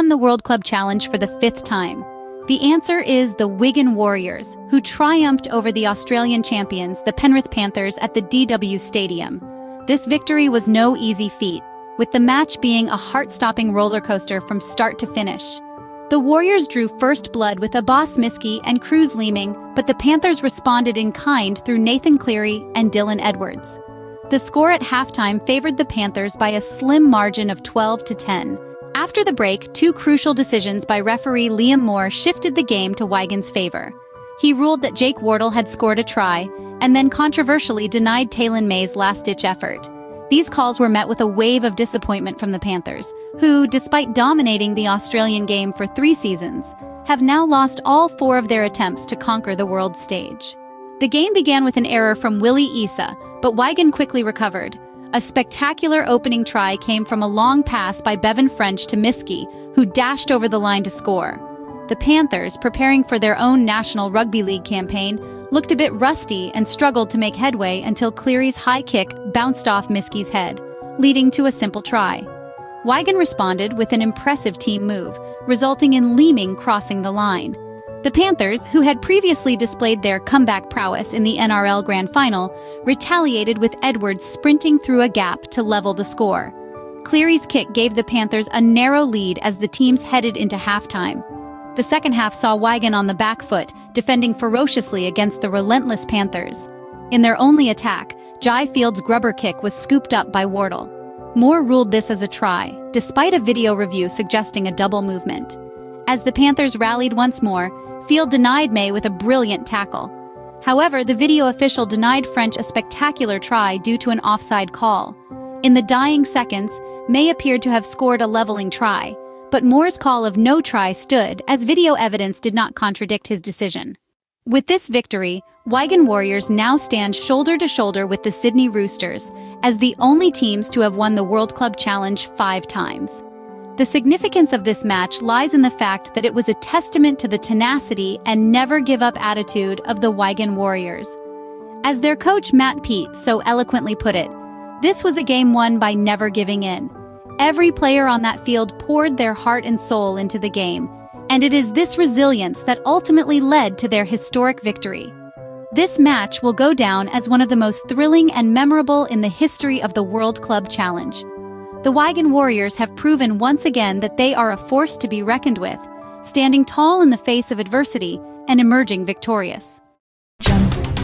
won the World Club Challenge for the fifth time? The answer is the Wigan Warriors, who triumphed over the Australian champions, the Penrith Panthers, at the DW Stadium. This victory was no easy feat, with the match being a heart-stopping roller coaster from start to finish. The Warriors drew first blood with Abbas Miski and Kruise Leeming, but the Panthers responded in kind through Nathan Cleary and Dylan Edwards. The score at halftime favored the Panthers by a slim margin of 12 to 10. After the break, two crucial decisions by referee Liam Moore shifted the game to Wigan's favor. He ruled that Jake Wardle had scored a try, and then controversially denied Taylan May's last-ditch effort. These calls were met with a wave of disappointment from the Panthers, who, despite dominating the Australian game for three seasons, have now lost all four of their attempts to conquer the world stage. The game began with an error from Willie Isa, but Wigan quickly recovered. A spectacular opening try came from a long pass by Bevan French to Miski, who dashed over the line to score. The Panthers, preparing for their own National Rugby League campaign, looked a bit rusty and struggled to make headway until Cleary's high kick bounced off Miski's head, leading to a simple try. Wigan responded with an impressive team move, resulting in Leeming crossing the line. The Panthers, who had previously displayed their comeback prowess in the NRL Grand Final, retaliated with Edwards sprinting through a gap to level the score. Cleary's kick gave the Panthers a narrow lead as the teams headed into halftime. The second half saw Wigan on the back foot, defending ferociously against the relentless Panthers. In their only attack, Jai Field's grubber kick was scooped up by Wardle. Moore ruled this as a try, despite a video review suggesting a double movement. As the Panthers rallied once more, Field denied May with a brilliant tackle. However, the video official denied French a spectacular try due to an offside call. In the dying seconds, May appeared to have scored a leveling try, but Moore's call of no try stood as video evidence did not contradict his decision. With this victory, Wigan Warriors now stand shoulder to shoulder with the Sydney Roosters as the only teams to have won the World Club Challenge five times. The significance of this match lies in the fact that it was a testament to the tenacity and never-give-up attitude of the Wigan Warriors. As their coach Matt Peet so eloquently put it, this was a game won by never giving in. Every player on that field poured their heart and soul into the game, and it is this resilience that ultimately led to their historic victory. This match will go down as one of the most thrilling and memorable in the history of the World Club Challenge. The Wigan Warriors have proven once again that they are a force to be reckoned with, standing tall in the face of adversity and emerging victorious. Jump.